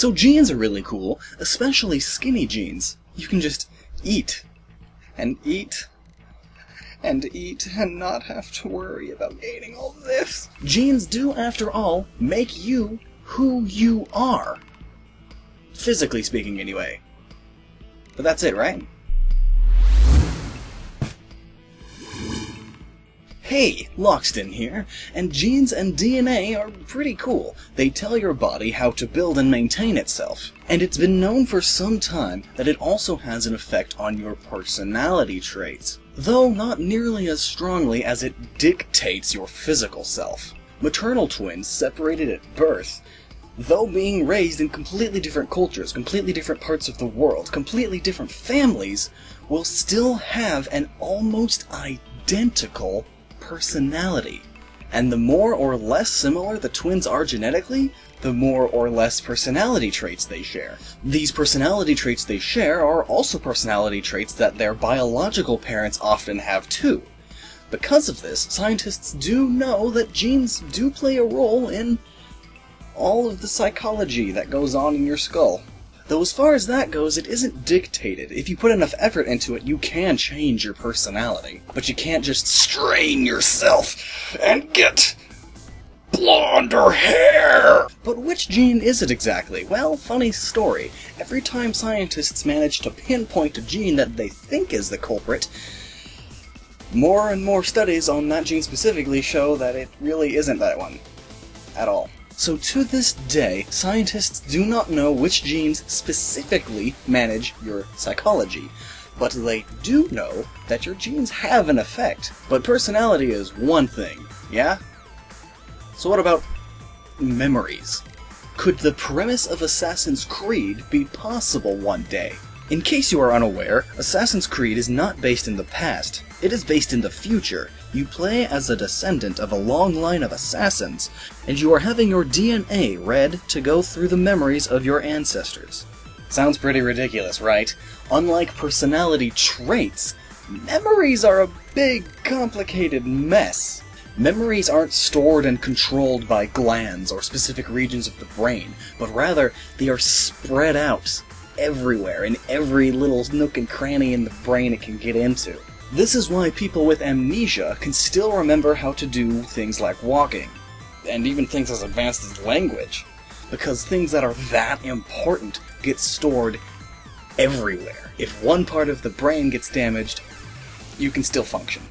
So jeans are really cool, especially skinny jeans. You can just eat and eat and eat and not have to worry about gaining all this. Jeans do, after all, make you who you are. Physically speaking, anyway. But that's it, right? Hey, Lockstin here, and genes and DNA are pretty cool. They tell your body how to build and maintain itself. And it's been known for some time that it also has an effect on your personality traits, though not nearly as strongly as it dictates your physical self. Maternal twins separated at birth though being raised in completely different cultures, completely different parts of the world, completely different families, will still have an almost identical personality. And the more or less similar the twins are genetically, the more or less personality traits they share. These personality traits they share are also personality traits that their biological parents often have too. Because of this, scientists do know that genes do play a role in all of the psychology that goes on in your skull. Though as far as that goes, it isn't dictated. If you put enough effort into it, you can change your personality. But you can't just strain yourself and get blonder hair! But which gene is it exactly? Well, funny story. Every time scientists manage to pinpoint a gene that they think is the culprit, more and more studies on that gene specifically show that it really isn't that one. At all. So to this day, scientists do not know which genes specifically manage your psychology. But they do know that your genes have an effect. But personality is one thing, yeah? So what about memories? Could the premise of Assassin's Creed be possible one day? In case you are unaware, Assassin's Creed is not based in the past, it is based in the future. You play as a descendant of a long line of assassins, and you are having your DNA read to go through the memories of your ancestors. Sounds pretty ridiculous, right? Unlike personality traits, memories are a big, complicated mess. Memories aren't stored and controlled by glands or specific regions of the brain, but rather they are spread out everywhere in every little nook and cranny in the brain it can get into. This is why people with amnesia can still remember how to do things like walking, and even things as advanced as language, because things that are that important get stored everywhere. If one part of the brain gets damaged, you can still function.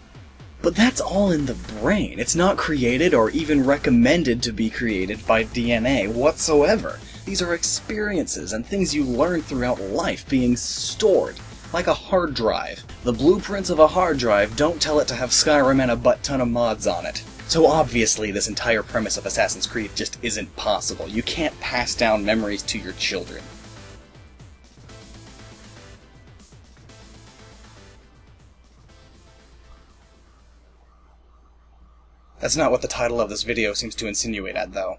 But that's all in the brain. It's not created or even recommended to be created by DNA whatsoever. These are experiences and things you learn throughout life being stored like a hard drive. The blueprints of a hard drive don't tell it to have Skyrim and a butt ton of mods on it. So obviously this entire premise of Assassin's Creed just isn't possible. You can't pass down memories to your children. That's not what the title of this video seems to insinuate at, though.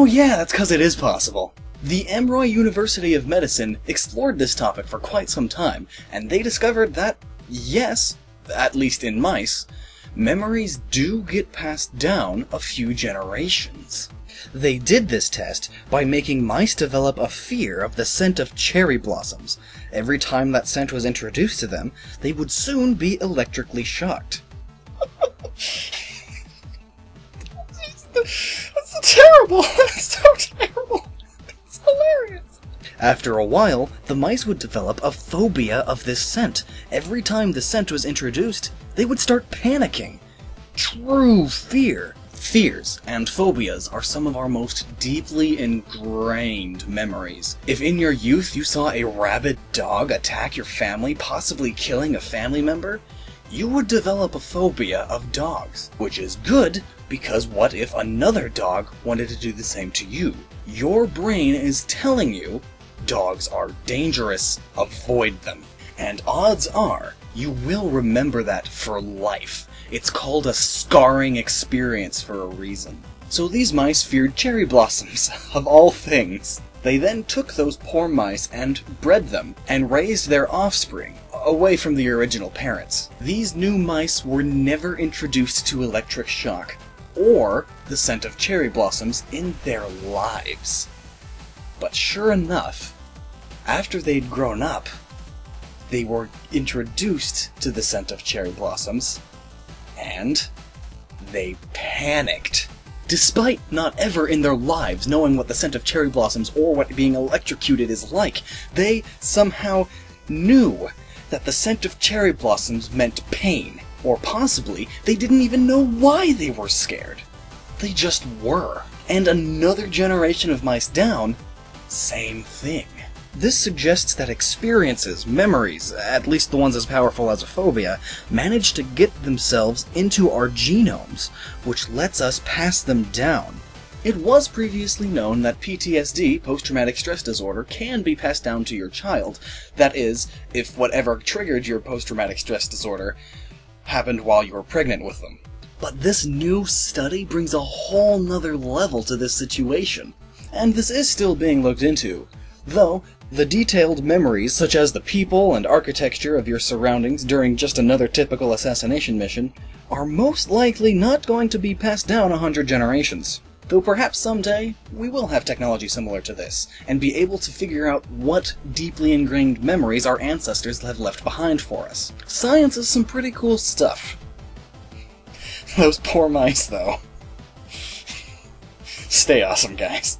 Oh yeah, that's because it is possible. The Emory University of Medicine explored this topic for quite some time, and they discovered that, yes, at least in mice, memories do get passed down a few generations. They did this test by making mice develop a fear of the scent of cherry blossoms. Every time that scent was introduced to them, they would soon be electrically shocked. Terrible! So terrible! It's hilarious. After a while, the mice would develop a phobia of this scent. Every time the scent was introduced, they would start panicking. True fear. Fears and phobias are some of our most deeply ingrained memories. If in your youth you saw a rabid dog attack your family, possibly killing a family member, you would develop a phobia of dogs, which is good because what if another dog wanted to do the same to you? Your brain is telling you dogs are dangerous, avoid them. And odds are you will remember that for life. It's called a scarring experience for a reason. So these mice feared cherry blossoms, of all things. They then took those poor mice and bred them, and raised their offspring, away from the original parents. These new mice were never introduced to electric shock, or the scent of cherry blossoms in their lives. But sure enough, after they'd grown up, they were introduced to the scent of cherry blossoms, and they panicked. Despite not ever in their lives knowing what the scent of cherry blossoms or what being electrocuted is like, they somehow knew that the scent of cherry blossoms meant pain, or possibly they didn't even know why they were scared. They just were. And another generation of mice down, same thing. This suggests that experiences, memories, at least the ones as powerful as a phobia, manage to get themselves into our genomes, which lets us pass them down. It was previously known that PTSD, post traumatic stress disorder, can be passed down to your child. That is, if whatever triggered your post traumatic stress disorder happened while you were pregnant with them. But this new study brings a whole nother level to this situation. And this is still being looked into. Though, the detailed memories, such as the people and architecture of your surroundings during just another typical assassination mission, are most likely not going to be passed down a hundred generations. Though perhaps someday, we will have technology similar to this, and be able to figure out what deeply ingrained memories our ancestors have left behind for us. Science is some pretty cool stuff. Those poor mice, though. Stay awesome, guys.